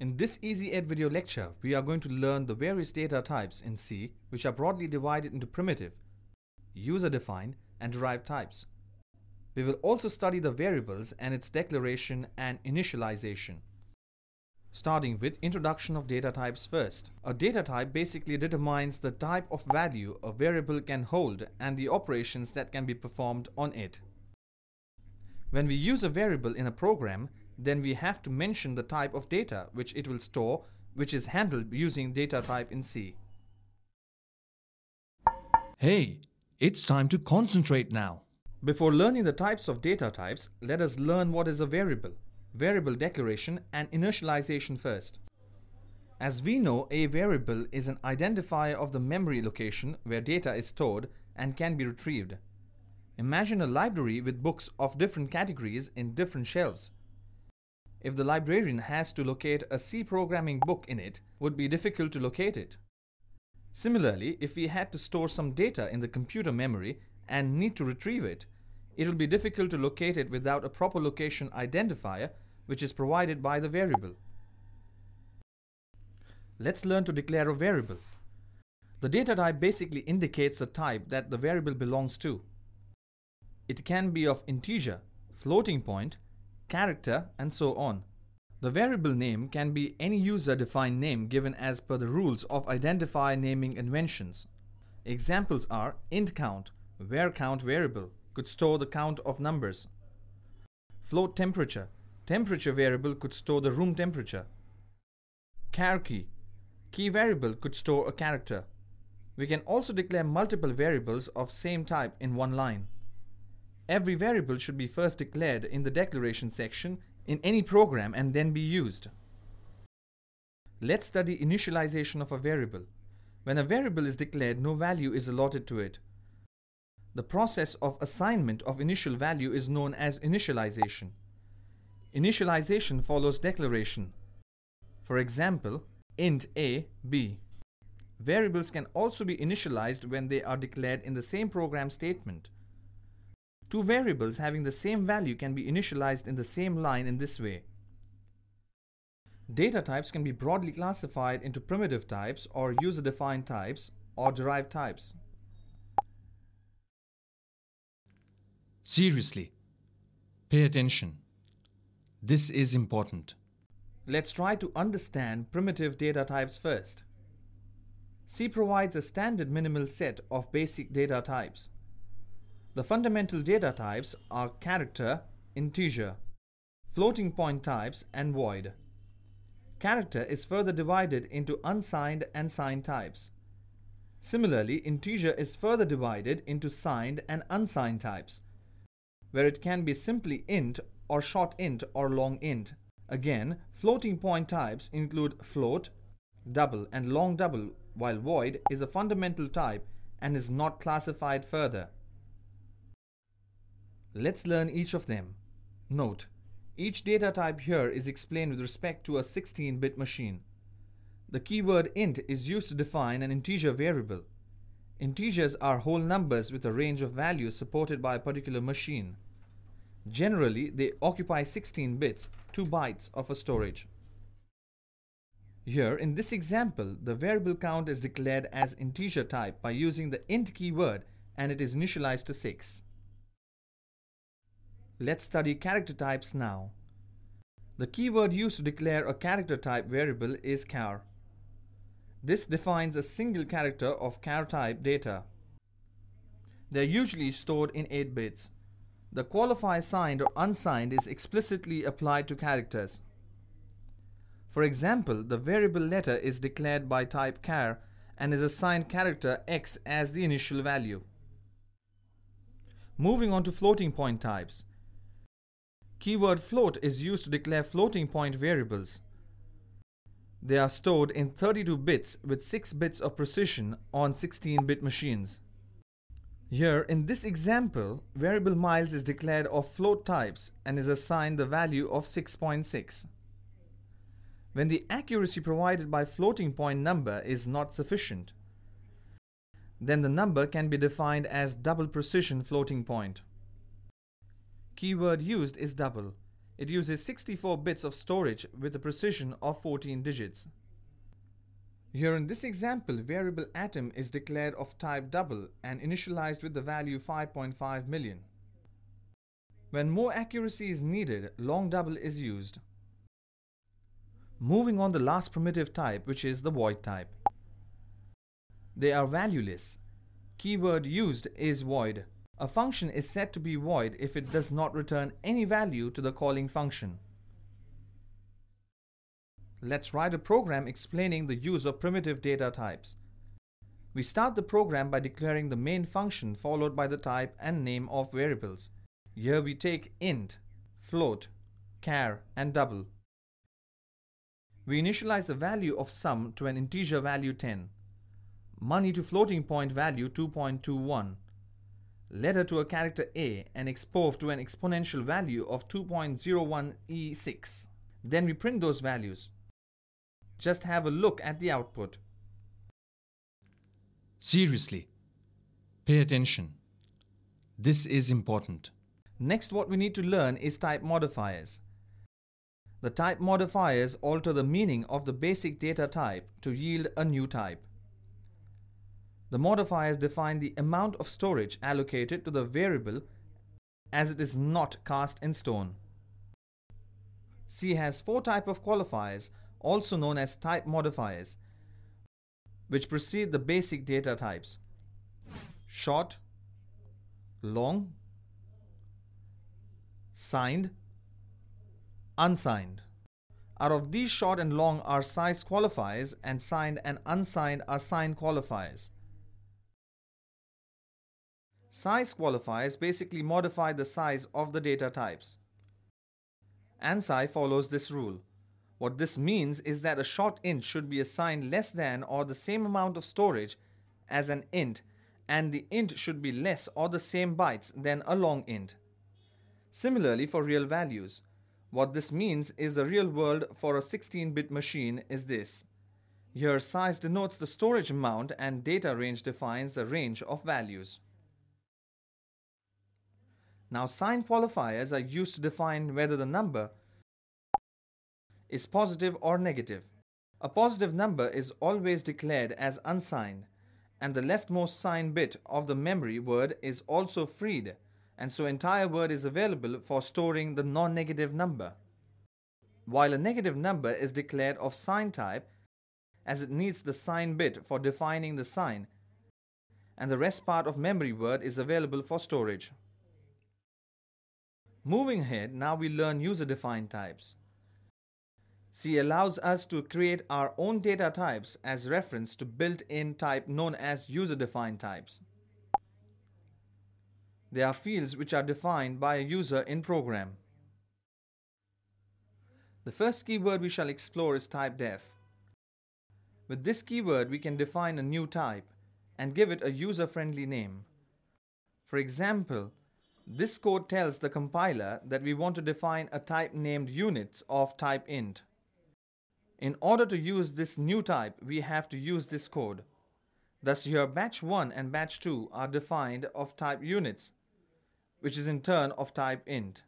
In this EzEd video lecture, we are going to learn the various data types in C which are broadly divided into primitive, user-defined and derived types. We will also study the variables and its declaration and initialization. Starting with introduction of data types first. A data type basically determines the type of value a variable can hold and the operations that can be performed on it. When we use a variable in a program, then we have to mention the type of data which it will store, which is handled using data type in C. Hey, it's time to concentrate now. Before learning the types of data types, let us learn what is a variable, variable declaration and initialization first. As we know, a variable is an identifier of the memory location where data is stored and can be retrieved. Imagine a library with books of different categories in different shelves. If the librarian has to locate a C programming book in it, would be difficult to locate it. Similarly, if we had to store some data in the computer memory and need to retrieve it, it will be difficult to locate it without a proper location identifier which is provided by the variable. Let's learn to declare a variable. The data type basically indicates the type that the variable belongs to. It can be of integer, floating point, character and so on. The variable name can be any user-defined name given as per the rules of identifier naming conventions. Examples are int count, where count variable could store the count of numbers. Float temperature, temperature variable could store the room temperature. Char key, key variable could store a character. We can also declare multiple variables of same type in one line. Every variable should be first declared in the declaration section in any program and then be used. Let's study initialization of a variable. When a variable is declared, no value is allotted to it. The process of assignment of initial value is known as initialization. Initialization follows declaration. For example, int a, b. Variables can also be initialized when they are declared in the same program statement. Two variables having the same value can be initialized in the same line in this way. Data types can be broadly classified into primitive types or user-defined types or derived types. Seriously, pay attention. This is important. Let's try to understand primitive data types first. C provides a standard minimal set of basic data types. The fundamental data types are character, integer, floating point types and void. Character is further divided into unsigned and signed types. Similarly, integer is further divided into signed and unsigned types, where it can be simply int or short int or long int. Again, floating point types include float, double and long double, while void is a fundamental type and is not classified further. Let's learn each of them. Note, each data type here is explained with respect to a 16-bit machine. The keyword int is used to define an integer variable. Integers are whole numbers with a range of values supported by a particular machine. Generally, they occupy 16 bits, 2 bytes of a storage. Here, in this example, the variable count is declared as integer type by using the int keyword and it is initialized to 6. Let's study character types now. The keyword used to declare a character type variable is char. This defines a single character of char type data. They are usually stored in 8 bits. The qualifier signed or unsigned is explicitly applied to characters. For example, the variable letter is declared by type char and is assigned character x as the initial value. Moving on to floating point types. Keyword float is used to declare floating point variables. They are stored in 32 bits with 6 bits of precision on 16-bit machines. Here, in this example, variable miles is declared of float types and is assigned the value of 6.6. When the accuracy provided by floating point number is not sufficient, then the number can be defined as double precision floating point keyword used is double. It uses 64 bits of storage with a precision of 14 digits. Here in this example, variable atom is declared of type double and initialized with the value 5.5 million. When more accuracy is needed, long double is used. Moving on the last primitive type which is the void type. They are valueless. Keyword used is void. A function is said to be void if it does not return any value to the calling function. Let's write a program explaining the use of primitive data types. We start the program by declaring the main function followed by the type and name of variables. Here we take int, float, char and double. We initialize the value of sum to an integer value 10, money to floating point value 2.21, letter to a character A and expov to an exponential value of 2.01e6. Then we print those values. Just have a look at the output. Seriously, pay attention. This is important. Next what we need to learn is type modifiers. The type modifiers alter the meaning of the basic data type to yield a new type. The modifiers define the amount of storage allocated to the variable as it is not cast in stone. C has four type of qualifiers also known as type modifiers which precede the basic data types short, long, signed, unsigned. Out of these short and long are size qualifiers and signed and unsigned are sign qualifiers. Size qualifiers basically modify the size of the data types. ANSI follows this rule. What this means is that a short int should be assigned less than or the same amount of storage as an int and the int should be less or the same bytes than a long int. Similarly for real values, what this means is the real world for a 16-bit machine is this. Here size denotes the storage amount and data range defines the range of values. Now sign qualifiers are used to define whether the number is positive or negative. A positive number is always declared as unsigned and the leftmost sign bit of the memory word is also freed and so entire word is available for storing the non-negative number. While a negative number is declared of sign type as it needs the sign bit for defining the sign and the rest part of memory word is available for storage. Moving ahead, now we learn user-defined types. C allows us to create our own data types as reference to built-in type known as user-defined types. They are fields which are defined by a user in program. The first keyword we shall explore is type def. With this keyword we can define a new type and give it a user-friendly name. For example, this code tells the compiler that we want to define a type named units of type int. In order to use this new type, we have to use this code. Thus here batch 1 and batch 2 are defined of type units, which is in turn of type int.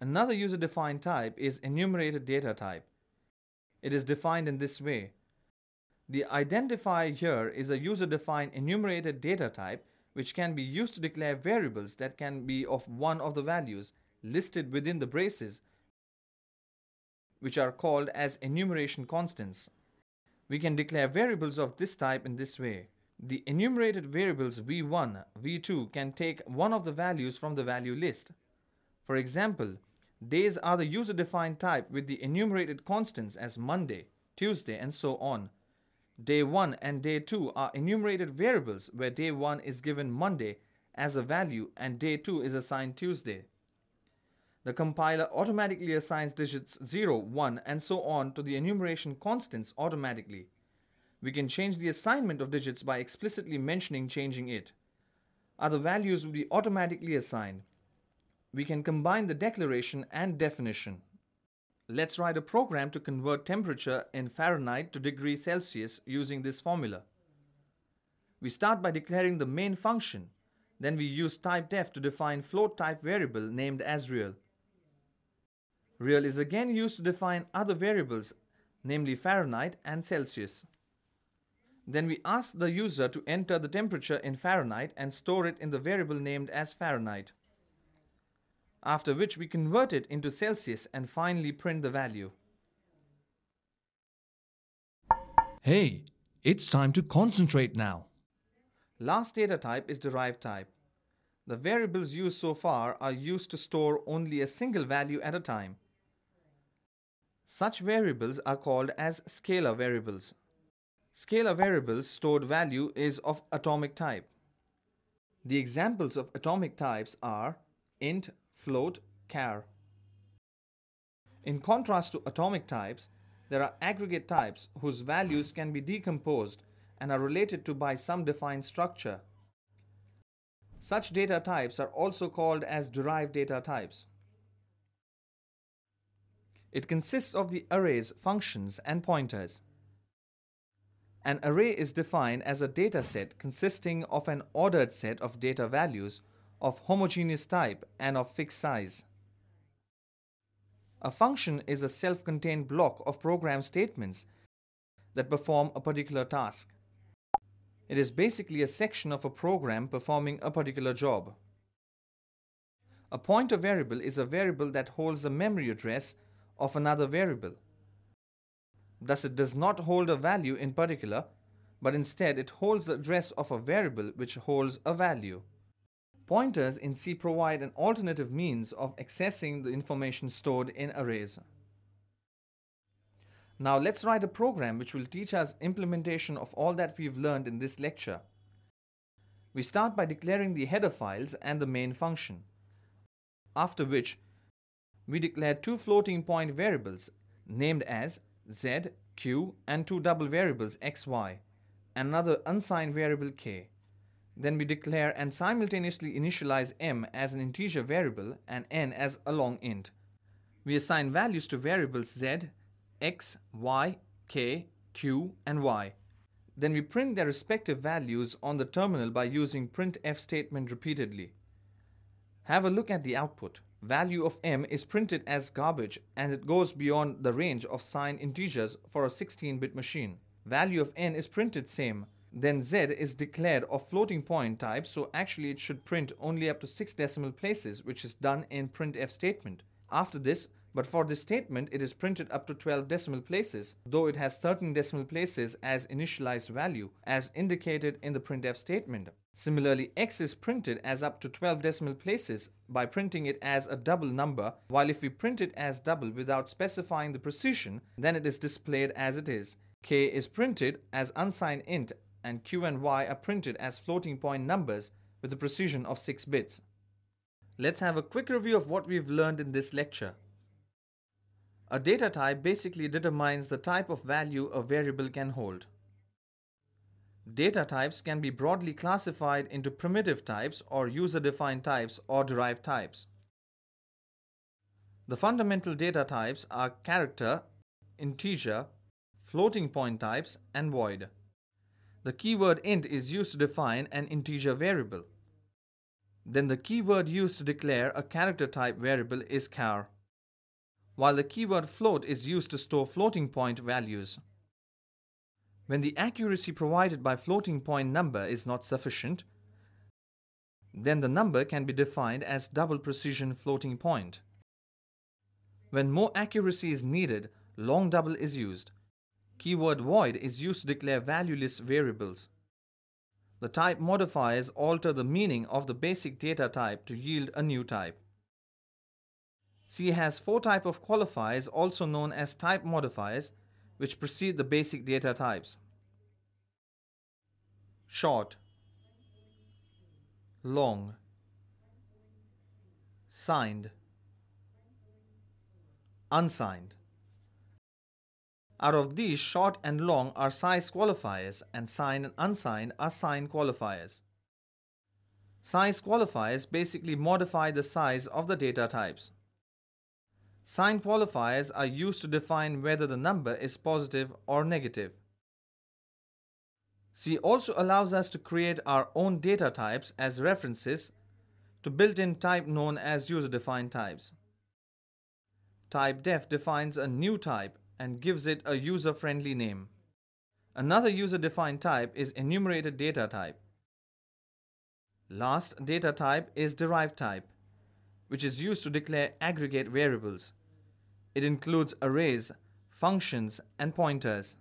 Another user-defined type is enumerated data type. It is defined in this way. The identifier here is a user-defined enumerated data type which can be used to declare variables that can be of one of the values listed within the braces which are called as enumeration constants. We can declare variables of this type in this way. The enumerated variables v1, v2 can take one of the values from the value list. For example, days are the user-defined type with the enumerated constants as Monday, Tuesday and so on. Day 1 and day 2 are enumerated variables where day 1 is given Monday as a value and day 2 is assigned Tuesday. The compiler automatically assigns digits 0, 1 and so on to the enumeration constants automatically. We can change the assignment of digits by explicitly mentioning changing it. Other values will be automatically assigned. We can combine the declaration and definition. Let's write a program to convert temperature in Fahrenheit to degree Celsius using this formula. We start by declaring the main function. Then we use typedef to define float type variable named as real. Real is again used to define other variables, namely Fahrenheit and Celsius. Then we ask the user to enter the temperature in Fahrenheit and store it in the variable named as Fahrenheit. After which we convert it into Celsius and finally print the value. Hey, it's time to concentrate now. Last data type is derived type. The variables used so far are used to store only a single value at a time. Such variables are called as scalar variables. Scalar variables stored value is of atomic type. The examples of atomic types are int, float, char. In contrast to atomic types, there are aggregate types whose values can be decomposed and are related to by some defined structure. Such data types are also called as derived data types. It consists of the arrays, functions and pointers. An array is defined as a data set consisting of an ordered set of data values of homogeneous type and of fixed size. A function is a self-contained block of program statements that perform a particular task. It is basically a section of a program performing a particular job. A pointer variable is a variable that holds the memory address of another variable. Thus it does not hold a value in particular, but instead it holds the address of a variable which holds a value. Pointers in C provide an alternative means of accessing the information stored in arrays. Now let's write a program which will teach us implementation of all that we've learned in this lecture. We start by declaring the header files and the main function. After which, we declare two floating point variables named as z, q and two double variables x, y, and another unsigned variable k. Then we declare and simultaneously initialize m as an integer variable and n as a long int. We assign values to variables z, x, y, k, q and y. Then we print their respective values on the terminal by using printf statement repeatedly. Have a look at the output. Value of m is printed as garbage and it goes beyond the range of signed integers for a 16-bit machine. Value of n is printed same. Then z is declared of floating point type so actually it should print only up to 6 decimal places which is done in printf statement. After this but for this statement, it is printed up to 12 decimal places, though it has 13 decimal places as initialized value, as indicated in the printf statement. Similarly, x is printed as up to 12 decimal places by printing it as a double number, while if we print it as double without specifying the precision, then it is displayed as it is. k is printed as unsigned int and q and y are printed as floating point numbers with a precision of 6 bits. Let's have a quick review of what we've learned in this lecture. A data type basically determines the type of value a variable can hold. Data types can be broadly classified into primitive types or user-defined types or derived types. The fundamental data types are character, integer, floating point types and void. The keyword int is used to define an integer variable. Then the keyword used to declare a character type variable is char while the keyword float is used to store floating point values. When the accuracy provided by floating point number is not sufficient, then the number can be defined as double precision floating point. When more accuracy is needed, long double is used. Keyword void is used to declare valueless variables. The type modifiers alter the meaning of the basic data type to yield a new type. C has four type of qualifiers also known as type modifiers which precede the basic data types. Short Long Signed Unsigned Out of these, short and long are size qualifiers and signed and unsigned are sign qualifiers. Size qualifiers basically modify the size of the data types. Sign qualifiers are used to define whether the number is positive or negative. C also allows us to create our own data types as references to built-in type known as user-defined types. Type def defines a new type and gives it a user-friendly name. Another user-defined type is enumerated data type. Last data type is derived type, which is used to declare aggregate variables. It includes arrays, functions and pointers.